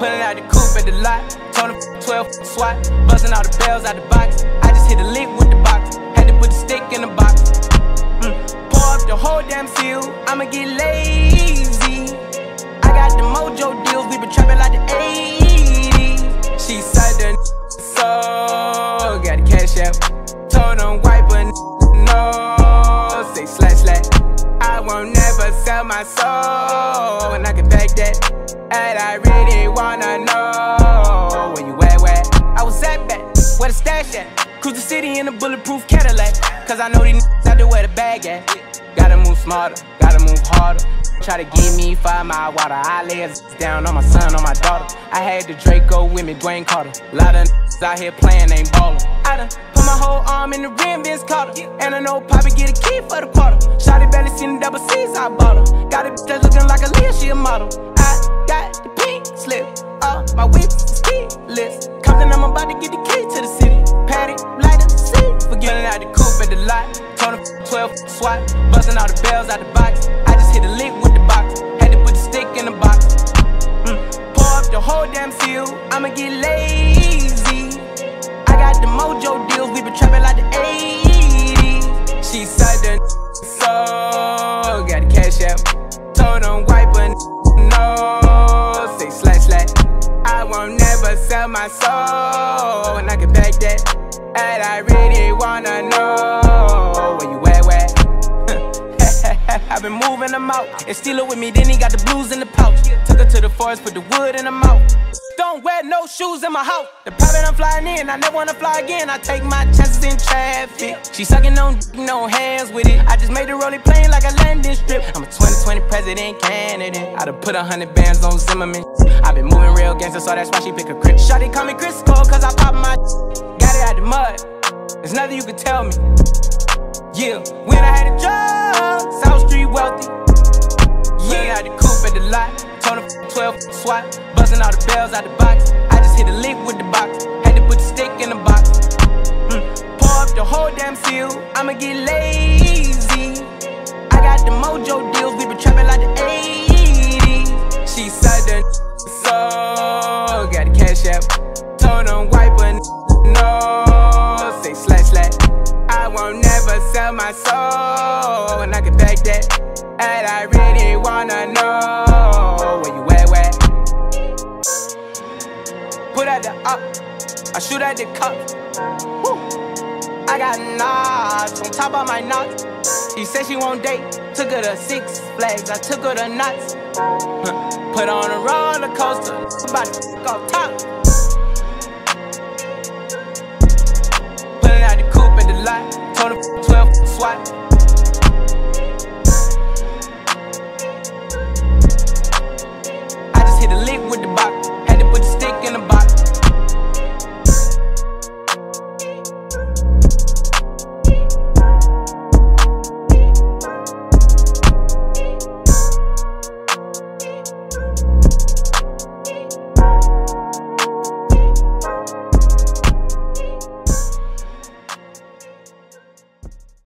Pulling out the coupe at the lot. Told him 12 swat. Buzzing all the bells out the box. I just hit a lick with the box. Had to put the stick in the box. Mm. Pour up the whole damn seal. I'ma get lazy. I got the mojo deals. We been trapping like the 80s. She said the so got the cash out. Told him wipe a no. Say slash slash. I won't never sell my soul. I that. And I really wanna know where you at, where I was at back, where the stash at. Cruise the city in a bulletproof Cadillac. Cause I know these out there where the bag at. Gotta move smarter, gotta move harder. Try to give me five mile water. I lay down on my son, on my daughter. I had the Draco with me, Dwayne Carter. Lot of out here playing, ain't ballin'. I done put my whole arm in the rim, Vince Carter. And I know Poppy get a key for the quarter. Shotty belly seen the double C's, I bought her. Got it that's looking like she a model. I got the pink slip, uh, my whip is keyless. Compton, I'm about to get the key to the city. Patty, light up, see. Forgetting out the coupe at the lot. Him 12 swat, busting all the bells out the box. I just hit a lick with the box. Had to put the stick in the box. Mm. Pour up the whole damn seal. I'ma get lazy. I got the mojo deals. We been trapping like the 80s. She said the so got the cash out. Told him wipe no. Say. I won't never sell my soul. And I can back that. And I really wanna know where you at, where? I've been moving them out. And steal it with me, then he got the blues in the pouch. Took her to the forest, put the wood in the mouth. Don't wear no shoes in my house. The private I'm flying in, I never wanna fly again. I take my chances in traffic. She sucking on no hands with it. I just made the rolling plane like a landing strip. I'm a 2020 president candidate. I done put a hundred bands on Zimmerman. i been moving real gangster, so that's why she pick a crib. Shawty call me Chris Cole, cause I pop my got it out the mud. There's nothing you can tell me. Yeah, when I had a job, South Street wealthy. Yeah, I had the coupe at the lot. Told him 12 swat, buzzing all the bells out the box. I just hit a lick with the box. Cash. Told him wipe a no. Say slash slash. I won't never sell my soul. And I can back that. And I really wanna know where you at, where? Put at the up, I shoot at the cup. Woo. I got knots on top of my knots. She said she won't date, took her to Six Flags, I took her to nuts. Huh. Put on a roller coaster, about to off top. Pulling